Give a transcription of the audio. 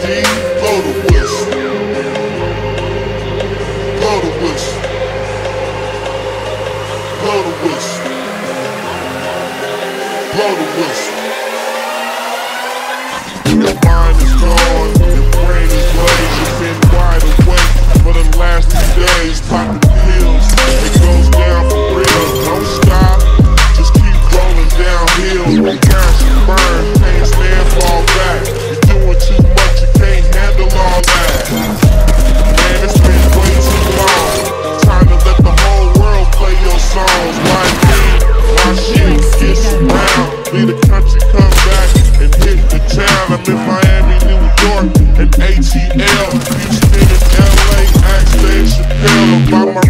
Blow the whistle. Blow the whistle. Blow the whistle. Blow the whistle. Your mind is gone, your brain is. You've been wide awake for the last days. Pills, it goes down for real. Don't stop, just keep rolling downhill. Leave the come back and hit the town. I'm in Miami, New York, and ATL. Houston and LA, ask Dave Chappelle about my